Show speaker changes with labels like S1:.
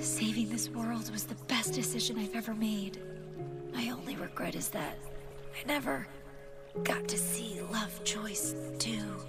S1: Saving this world was the best decision I've ever made. My only regret is that I never got to see Lovejoy's too.